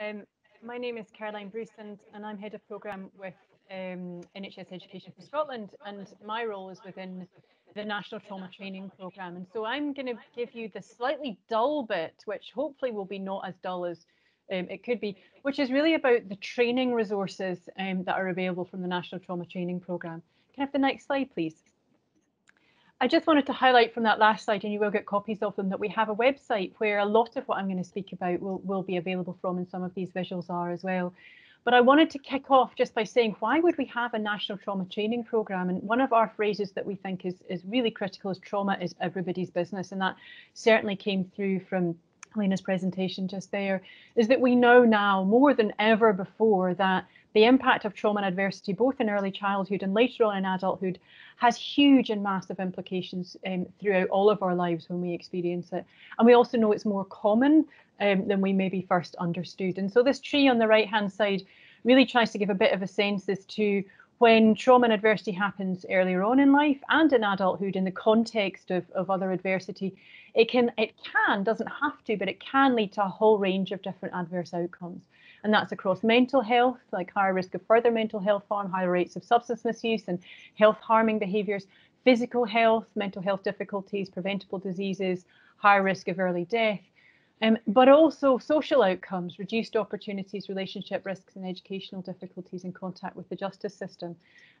Um, my name is Caroline Bruce and, I'm head of programme with um, NHS Education for Scotland and my role is within the National Trauma Training Programme. And so I'm going to give you the slightly dull bit, which hopefully will be not as dull as um, it could be, which is really about the training resources um, that are available from the National Trauma Training Programme. Can I have the next slide, please? I just wanted to highlight from that last slide, and you will get copies of them, that we have a website where a lot of what I'm going to speak about will, will be available from, and some of these visuals are as well. But I wanted to kick off just by saying, why would we have a national trauma training programme? And one of our phrases that we think is, is really critical is trauma is everybody's business. And that certainly came through from Helena's presentation just there, is that we know now more than ever before that the impact of trauma and adversity, both in early childhood and later on in adulthood, has huge and massive implications um, throughout all of our lives when we experience it. And we also know it's more common um, than we maybe first understood. And so this tree on the right hand side really tries to give a bit of a sense as to when trauma and adversity happens earlier on in life and in adulthood in the context of, of other adversity, it can, it can, doesn't have to, but it can lead to a whole range of different adverse outcomes and that's across mental health, like higher risk of further mental health harm, higher rates of substance misuse and health harming behaviours, physical health, mental health difficulties, preventable diseases, higher risk of early death, um, but also social outcomes, reduced opportunities, relationship risks, and educational difficulties in contact with the justice system.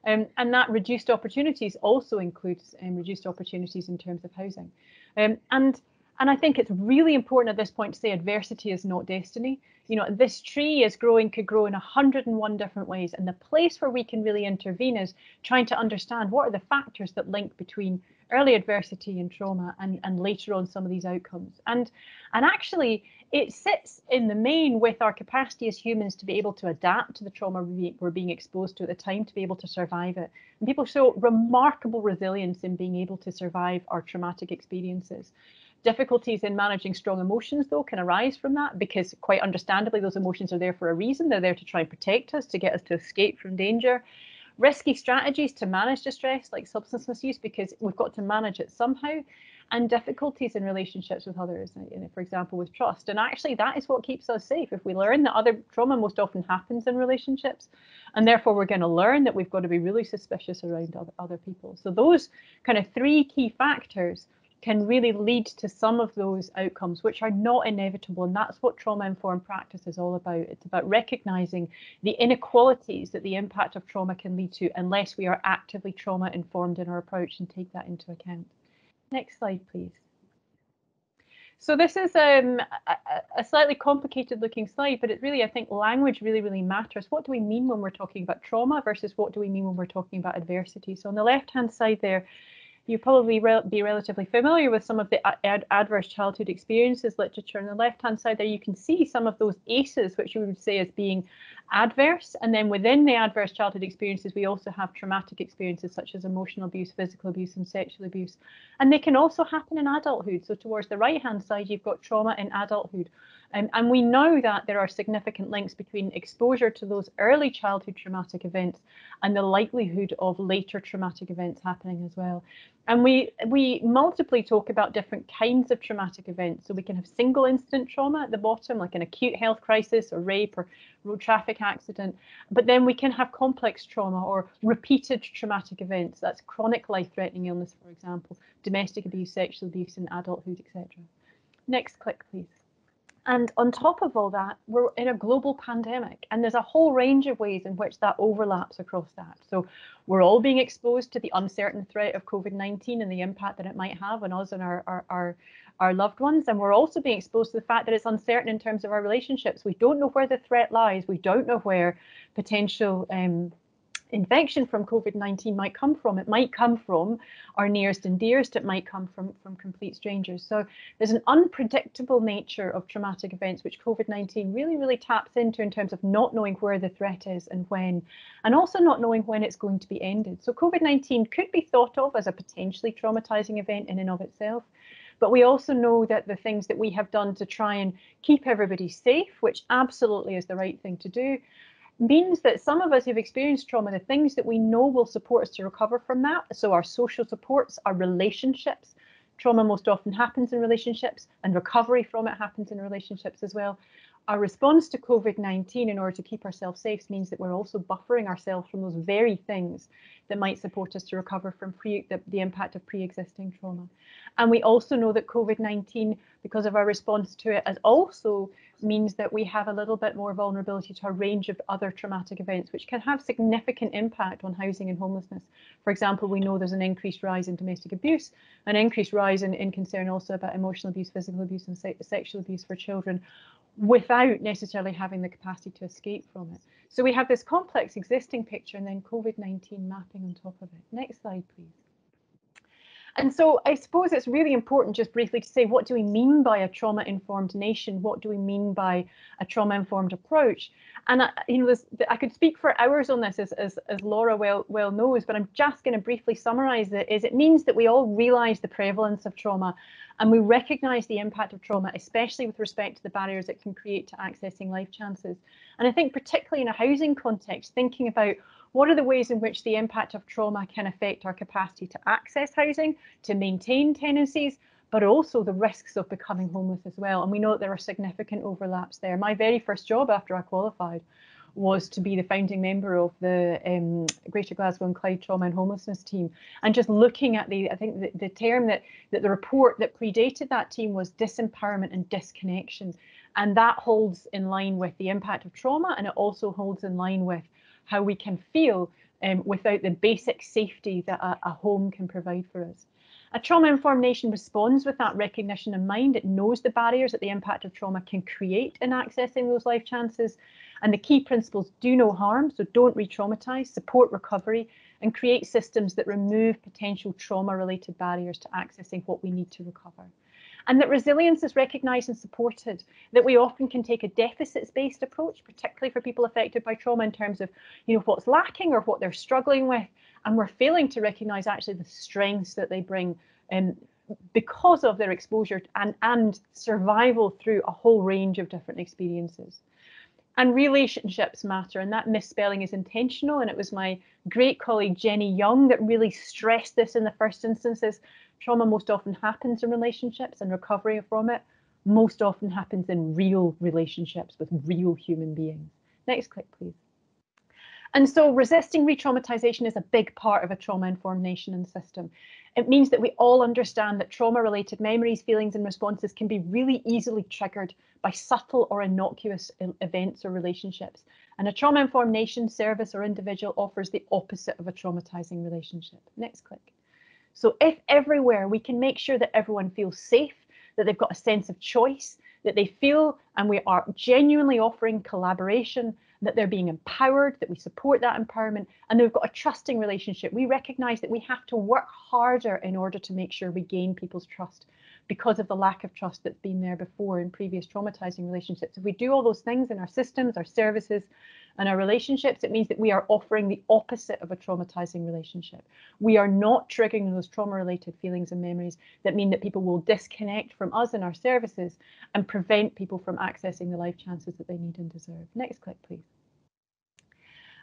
Um, and that reduced opportunities also includes um, reduced opportunities in terms of housing. Um, and and I think it's really important at this point to say adversity is not destiny. You know, this tree is growing, could grow in 101 different ways. And the place where we can really intervene is trying to understand what are the factors that link between early adversity and trauma and, and later on some of these outcomes. And, and actually, it sits in the main with our capacity as humans to be able to adapt to the trauma we're being exposed to at the time to be able to survive it. And people show remarkable resilience in being able to survive our traumatic experiences. Difficulties in managing strong emotions, though, can arise from that because, quite understandably, those emotions are there for a reason. They're there to try and protect us, to get us to escape from danger. Risky strategies to manage distress, like substance misuse, because we've got to manage it somehow. And difficulties in relationships with others, uh, for example, with trust. And actually, that is what keeps us safe. If we learn that other trauma most often happens in relationships, and therefore we're going to learn that we've got to be really suspicious around other, other people. So, those kind of three key factors can really lead to some of those outcomes, which are not inevitable. And that's what trauma informed practice is all about. It's about recognizing the inequalities that the impact of trauma can lead to unless we are actively trauma informed in our approach and take that into account. Next slide, please. So this is um, a, a, slightly complicated looking slide, but it really, I think language really, really matters. What do we mean when we're talking about trauma versus what do we mean when we're talking about adversity? So on the left hand side there, you probably re be relatively familiar with some of the ad adverse childhood experiences literature. On the left-hand side there, you can see some of those ACEs, which you would say as being adverse. And then within the adverse childhood experiences, we also have traumatic experiences such as emotional abuse, physical abuse, and sexual abuse. And they can also happen in adulthood. So towards the right-hand side, you've got trauma in adulthood. Um, and we know that there are significant links between exposure to those early childhood traumatic events and the likelihood of later traumatic events happening as well. And we we multiply talk about different kinds of traumatic events. So we can have single incident trauma at the bottom, like an acute health crisis or rape or road traffic accident. But then we can have complex trauma or repeated traumatic events. That's chronic life-threatening illness, for example, domestic abuse, sexual abuse in adulthood, etc. Next click, please. And on top of all that, we're in a global pandemic, and there's a whole range of ways in which that overlaps across that. So we're all being exposed to the uncertain threat of COVID 19 and the impact that it might have on us and our, our, our, our loved ones. And we're also being exposed to the fact that it's uncertain in terms of our relationships. We don't know where the threat lies, we don't know where potential um, infection from COVID-19 might come from. It might come from our nearest and dearest. It might come from, from complete strangers. So there's an unpredictable nature of traumatic events, which COVID-19 really, really taps into in terms of not knowing where the threat is and when, and also not knowing when it's going to be ended. So COVID-19 could be thought of as a potentially traumatizing event in and of itself. But we also know that the things that we have done to try and keep everybody safe, which absolutely is the right thing to do, means that some of us who've experienced trauma, the things that we know will support us to recover from that, so our social supports, our relationships, trauma most often happens in relationships and recovery from it happens in relationships as well, our response to COVID-19 in order to keep ourselves safe means that we're also buffering ourselves from those very things that might support us to recover from pre, the, the impact of pre-existing trauma. And we also know that COVID-19, because of our response to it, as also means that we have a little bit more vulnerability to a range of other traumatic events, which can have significant impact on housing and homelessness. For example, we know there's an increased rise in domestic abuse, an increased rise in, in concern also about emotional abuse, physical abuse and se sexual abuse for children without necessarily having the capacity to escape from it. So we have this complex existing picture and then COVID-19 mapping on top of it. Next slide, please. And so I suppose it's really important just briefly to say, what do we mean by a trauma-informed nation? What do we mean by a trauma-informed approach? And I, you know, I could speak for hours on this, as, as, as Laura well, well knows, but I'm just going to briefly summarize it. Is it means that we all realize the prevalence of trauma and we recognize the impact of trauma, especially with respect to the barriers it can create to accessing life chances. And I think particularly in a housing context, thinking about what are the ways in which the impact of trauma can affect our capacity to access housing, to maintain tenancies, but also the risks of becoming homeless as well. And we know that there are significant overlaps there. My very first job after I qualified was to be the founding member of the um, Greater Glasgow and Clyde Trauma and Homelessness team. And just looking at the, I think the, the term that, that the report that predated that team was disempowerment and disconnection. And that holds in line with the impact of trauma and it also holds in line with how we can feel um, without the basic safety that a, a home can provide for us. A trauma informed nation responds with that recognition in mind. It knows the barriers that the impact of trauma can create in accessing those life chances. And the key principles do no harm, so don't re traumatize, support recovery, and create systems that remove potential trauma related barriers to accessing what we need to recover and that resilience is recognised and supported, that we often can take a deficits-based approach, particularly for people affected by trauma in terms of you know, what's lacking or what they're struggling with, and we're failing to recognise actually the strengths that they bring um, because of their exposure and, and survival through a whole range of different experiences. And relationships matter, and that misspelling is intentional. And it was my great colleague Jenny Young that really stressed this in the first instances Trauma most often happens in relationships and recovery from it most often happens in real relationships with real human beings. Next click, please. And so resisting re-traumatization is a big part of a trauma-informed nation and system. It means that we all understand that trauma-related memories, feelings and responses can be really easily triggered by subtle or innocuous events or relationships. And a trauma-informed nation, service or individual offers the opposite of a traumatizing relationship. Next click. So if everywhere we can make sure that everyone feels safe, that they've got a sense of choice, that they feel and we are genuinely offering collaboration, that they're being empowered, that we support that empowerment, and they've got a trusting relationship. We recognize that we have to work harder in order to make sure we gain people's trust because of the lack of trust that's been there before in previous traumatizing relationships. If we do all those things in our systems, our services, and our relationships, it means that we are offering the opposite of a traumatizing relationship. We are not triggering those trauma related feelings and memories that mean that people will disconnect from us and our services and prevent people from accessing the life chances that they need and deserve. Next clip, please.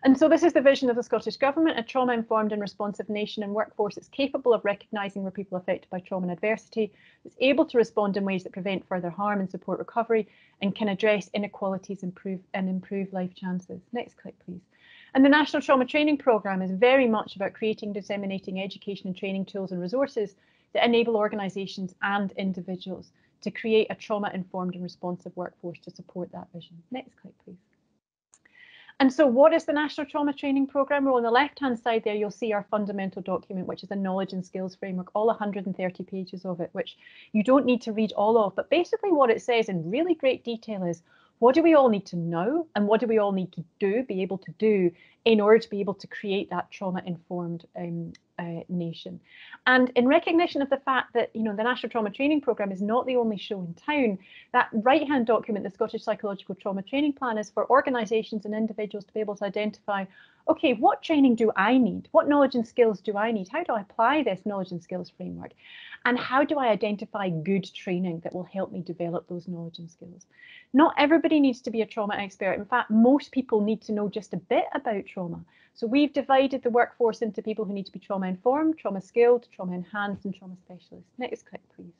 And so this is the vision of the Scottish Government, a trauma-informed and responsive nation and workforce that's capable of recognising where people affected by trauma and adversity, that's able to respond in ways that prevent further harm and support recovery, and can address inequalities improve, and improve life chances. Next click, please. And the National Trauma Training Programme is very much about creating, disseminating education and training tools and resources that enable organisations and individuals to create a trauma-informed and responsive workforce to support that vision. Next click, please. And so what is the National Trauma Training Programme? Well, on the left-hand side there, you'll see our fundamental document, which is a knowledge and skills framework, all 130 pages of it, which you don't need to read all of. But basically what it says in really great detail is, what do we all need to know and what do we all need to do, be able to do in order to be able to create that trauma-informed um, uh, nation. And in recognition of the fact that you know the National Trauma Training Programme is not the only show in town, that right-hand document, the Scottish Psychological Trauma Training Plan, is for organisations and individuals to be able to identify, okay, what training do I need? What knowledge and skills do I need? How do I apply this knowledge and skills framework? And how do I identify good training that will help me develop those knowledge and skills? Not everybody needs to be a trauma expert. In fact, most people need to know just a bit about trauma. So we've divided the workforce into people who need to be trauma informed, trauma skilled, trauma enhanced, and trauma specialists. Next click, please.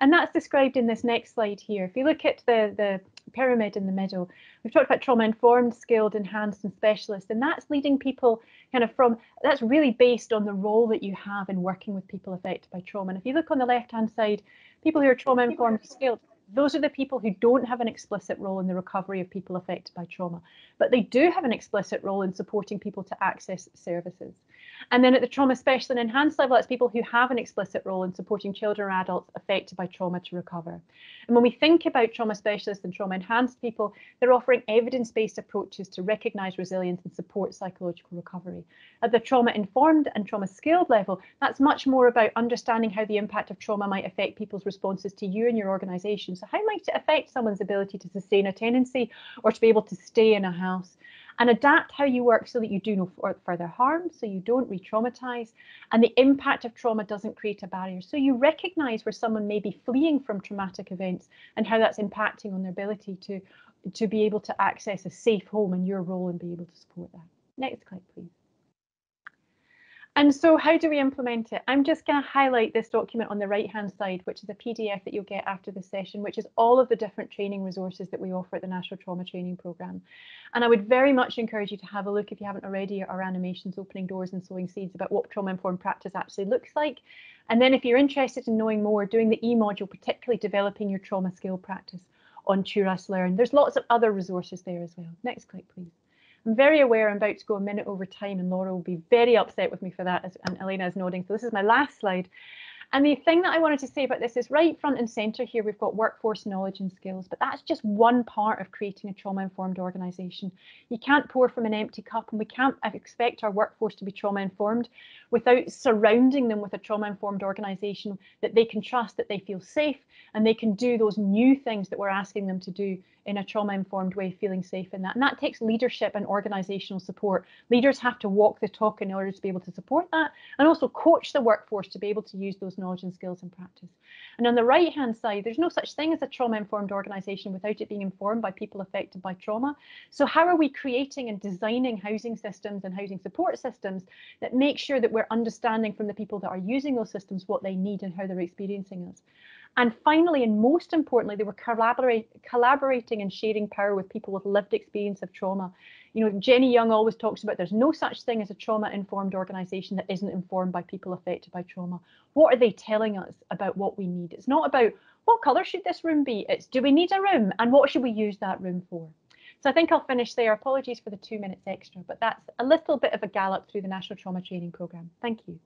And that's described in this next slide here. If you look at the, the pyramid in the middle. We've talked about trauma informed, skilled, enhanced, and specialist, and that's leading people kind of from that's really based on the role that you have in working with people affected by trauma. And if you look on the left hand side, people who are trauma informed, skilled, those are the people who don't have an explicit role in the recovery of people affected by trauma, but they do have an explicit role in supporting people to access services. And then at the trauma special and enhanced level, it's people who have an explicit role in supporting children or adults affected by trauma to recover. And when we think about trauma specialists and trauma enhanced people, they're offering evidence based approaches to recognise resilience and support psychological recovery. At the trauma informed and trauma skilled level, that's much more about understanding how the impact of trauma might affect people's responses to you and your organisation. So, how might it affect someone's ability to sustain a tenancy or to be able to stay in a house? and adapt how you work so that you do no further harm, so you don't re traumatize, and the impact of trauma doesn't create a barrier. So you recognize where someone may be fleeing from traumatic events and how that's impacting on their ability to, to be able to access a safe home and your role and be able to support that. Next clip, please. And so how do we implement it? I'm just going to highlight this document on the right hand side, which is a PDF that you'll get after the session, which is all of the different training resources that we offer at the National Trauma Training Programme. And I would very much encourage you to have a look, if you haven't already, at our animations, Opening Doors and Sowing Seeds about what trauma-informed practice actually looks like. And then if you're interested in knowing more, doing the E-module, particularly developing your trauma skill practice on TURAS Learn. There's lots of other resources there as well. Next click, please. I'm very aware I'm about to go a minute over time and Laura will be very upset with me for that, as, and Elena is nodding. So this is my last slide. And the thing that I wanted to say about this is right front and centre here, we've got workforce knowledge and skills, but that's just one part of creating a trauma informed organisation. You can't pour from an empty cup, and we can't expect our workforce to be trauma informed without surrounding them with a trauma informed organisation that they can trust, that they feel safe, and they can do those new things that we're asking them to do in a trauma informed way, feeling safe in that. And that takes leadership and organizational support. Leaders have to walk the talk in order to be able to support that and also coach the workforce to be able to use those knowledge and skills in practice. And on the right hand side, there's no such thing as a trauma informed organization without it being informed by people affected by trauma. So, how are we creating and designing housing systems and housing support systems that make sure that we're understanding from the people that are using those systems what they need and how they're experiencing us? And finally, and most importantly, they were collaborate, collaborating and sharing power with people with lived experience of trauma. You know, Jenny Young always talks about there's no such thing as a trauma informed organisation that isn't informed by people affected by trauma. What are they telling us about what we need? It's not about what colour should this room be? It's do we need a room and what should we use that room for? So I think I'll finish there. Apologies for the two minutes extra, but that's a little bit of a gallop through the National Trauma Training Programme. Thank you.